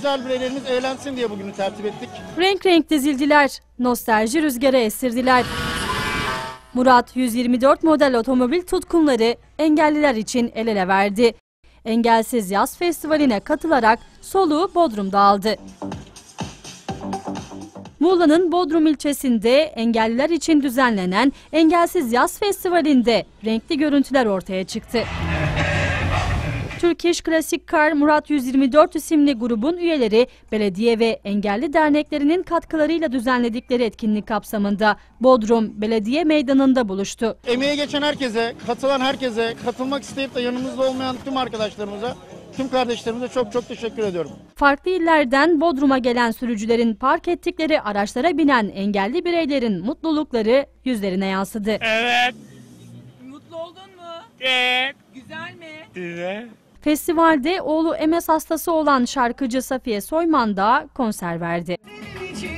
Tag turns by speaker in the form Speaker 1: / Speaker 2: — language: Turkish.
Speaker 1: güzel bireylerimiz eğlensin diye bugünü tertip ettik.
Speaker 2: Renk renk dizildiler, nostalji rüzgarı estirdiler. Murat 124 model otomobil tutkunları engelliler için el ele verdi. Engelsiz Yaz Festivali'ne katılarak soluğu Bodrum'da aldı. Muğla'nın Bodrum ilçesinde engelliler için düzenlenen Engelsiz Yaz Festivali'nde renkli görüntüler ortaya çıktı. Turkish Classic Car Murat 124 isimli grubun üyeleri belediye ve engelli derneklerinin katkılarıyla düzenledikleri etkinlik kapsamında Bodrum Belediye Meydanı'nda buluştu.
Speaker 1: Emeğe geçen herkese, katılan herkese, katılmak isteyip de yanımızda olmayan tüm arkadaşlarımıza, tüm kardeşlerimize çok çok teşekkür ediyorum.
Speaker 2: Farklı illerden Bodrum'a gelen sürücülerin park ettikleri araçlara binen engelli bireylerin mutlulukları yüzlerine yansıdı.
Speaker 3: Evet.
Speaker 4: Mutlu oldun mu?
Speaker 3: Evet.
Speaker 4: Güzel mi?
Speaker 3: Güzel.
Speaker 2: Festivalde oğlu MS hastası olan şarkıcı Safiye Soyman da konser verdi.
Speaker 4: Senin için